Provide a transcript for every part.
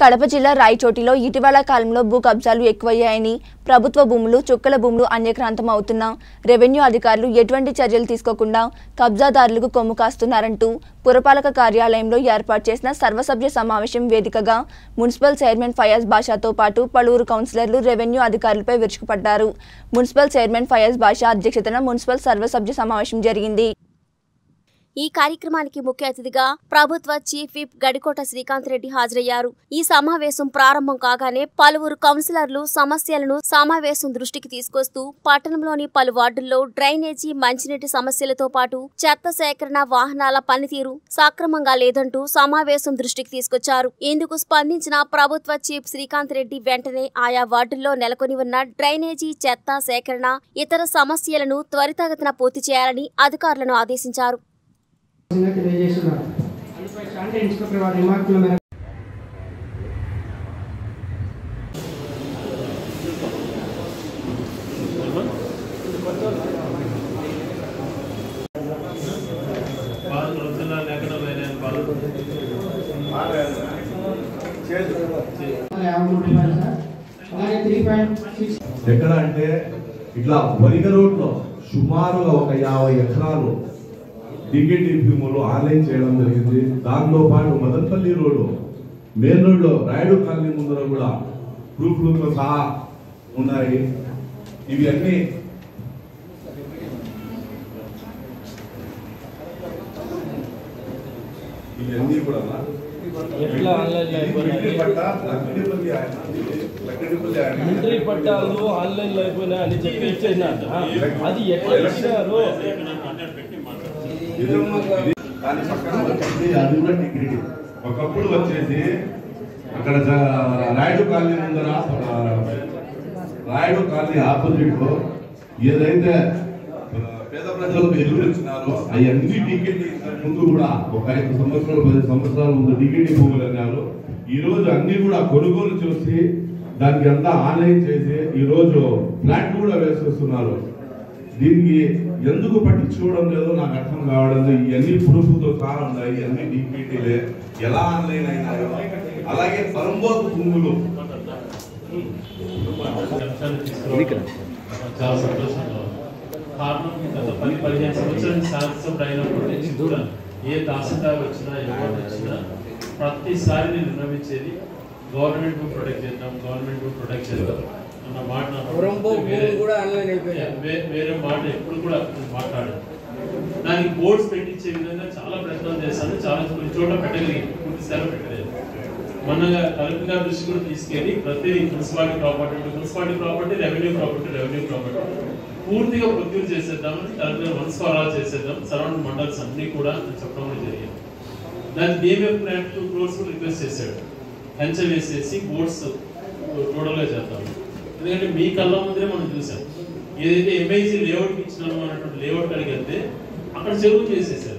కడప జిల్లా రాయచోటిలో ఇటీవల కాలంలో భూ కబ్జాలు ఎక్కువయ్యాయని ప్రభుత్వ భూములు చుక్కల భూములు అన్యక్రాంతం అవుతున్నా రెవెన్యూ అధికారులు ఎటువంటి చర్యలు తీసుకోకుండా కబ్జాదారులకు కొమ్ము కాస్తున్నారంటూ పురపాలక కార్యాలయంలో ఏర్పాటు చేసిన సర్వసభ్య సమావేశం వేదికగా మున్సిపల్ చైర్మన్ ఫయాజ్ బాషాతో పాటు పలువురు కౌన్సిలర్లు రెవెన్యూ అధికారులపై విరుచుకుపడ్డారు. మున్సిపల్ చైర్మన్ ఫయాజ్ బాషా అధ్యక్షతన మున్సిపల్ సర్వసభ్య సమావేశం జరిగింది. ఈ కార్యక్రమానికి ముఖ్య అతిథిగా ప్రభుత్వ చీఫ్ విప్ గడికోట శ్రీకాంత్ రెడ్డి హాజరయ్యారు. ఈ సమావేశం ప్రారంభం కాగానే పలువురు కౌన్సిలర్లు సమస్యలను సమావేశం దృష్టికి తీసుకొస్తూ పట్టణంలోని పలు వార్డుల్లో డ్రైనేజీ మంచినీటి సమస్యలతో పాటు చెత్త సేకరణ వాహనాల పనితీరు సక్రమంగా లేదంటూ సమావేశం దృష్టికి తీసుకొచ్చారు. ఇందుకు స్పందించిన ప్రభుత్వ చీఫ్ శ్రీకాంత్ రెడ్డి వెంటనే ఆయా వార్డుల్లో నెలకొని ఉన్న డ్రైనేజీ చెత్త సేకరణ ఇతర సమస్యలను త్వరితగతిన పూర్తి చేయాలని అధికారులను ఆదేశించారు. తెలియజేస్తున్నారు. ఇన్స్పెక్టర్ వారి రిమార్కుల మేరకు ఎక్కడ అంటే ఇట్లా వరిగ రోడ్లో సుమారుగా ఒక యాభై ఎకరాలు డికెటి భూములు ఆన్లైన్ చేయడం జరిగింది. దాంతో పాటు మదనపల్లి రోడ్డు మెయిన్ రోడ్లో రాయుడు కాలనీ ముందర కూడా ప్రూఫ్లతో సహా ఉన్నాయి. ఇవి అన్ని ఇవన్నీ కూడా ఎంట్రీ పట్టాలు ఆన్లైన్లో అయిపోయినాయి అని చెప్పి ఇచ్చేసినారు. అది ఎట్లా ఇచ్చినారు దాని పక్కన వచ్చేసి అది కూడా డిగ్రీ ఒకప్పుడు వచ్చేసి అక్కడ రాయుడు కాలనీ ముందర రాయుడు కాలనీ ఆపోజిట్లో ఏదైతే పేద ప్రజలకు ఎదురు ఇచ్చినారో అవన్నీ టికెట్ ముందు కూడా ఒక ఐదు సంవత్సరాలు పది సంవత్సరాల ముందు టికెట్ భూములు అన్నారు. ఈ రోజు అన్ని కూడా కొనుగోలు చూసి దానికి అంతా ఆన్లైన్ చేసి ఈ రోజు ఫ్లాట్ కూడా వేసేస్తున్నారు. దీనికి ఎందుకు పట్టించుకోవడం లేదో నాకు అర్థం కావడం లేదు. ఇవన్నీ ప్రూఫ్తో కారణంగా ఉన్నాయి ఇవన్నీ డిపిటీలే ఎలా ఆన్లైన్ అయినాయో అలాగే పరంబోత్ భూములు చాలా సంతోషంగా కారణం గత పది పదిహేను సంవత్సరాలు శాసనసభ నుంచి కూడా ఏ తహసీల్దార్ వచ్చినా ఎవరు వచ్చినా ప్రతిసారి నేను విన్నవించేది గవర్నమెంట్ ప్రొటెక్ట్ చేద్దాం గవర్నమెంట్ ప్రొటెక్ట్ చేద్దాం. అన్న మాట వేరే- మాట ఎప్పుడు కూడా మాట్లాడదు దానికి బోర్డ్స్ పెట్టించే విధంగా చాలా ప్రయత్నాలు చేశాను. చాలా కొన్ని చోట్ల పెట్టగలిగింది పూర్తి స్థాయిలో పెట్టలేదు. మొన్నగా కలెక్టర్ గారి దృష్టి కూడా తీసుకెళ్ళి ప్రతి municipality property municipality property revenue property revenue property పూర్తిగా ప్రొక్యూర్ చేసేద్దామని కలెక్టర్ ఆల్ చేసేద్దాం. సరౌండింగ్ మండల్స్ అన్ని కూడా చెప్పడం జరిగింది. దానికి DMF grant two crores request చేశాడు. కంచె వేసేసి బోర్డ్స్ టోటల్గా చేద్దాం. ఎందుకంటే మీ కళ్ళ ముందరే మనం చూసాం ఏదైతే ఎంఐసి లేఅవుట్ ఇచ్చినామో అన్నటువంటి లేఅవుట్ వెళ్తే అక్కడ చెరువు చేసేసారు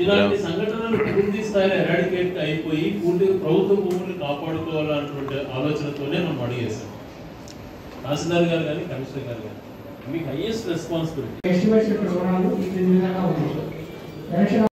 ఇలాంటి సంఘటనలు పూర్తి స్థాయిలో ఎరాడికేట్ అయిపోయి పూర్తిగా ప్రభుత్వ భూములు కాపాడుకోవాలన్నటువంటి ఆలోచనతోనే మనం అడిగేసాం తహసీల్దార్ గారు కానీ కమిషనర్ గారు కానీ మీకు హైయెస్ట్ రెస్పాన్సిబిలిటీ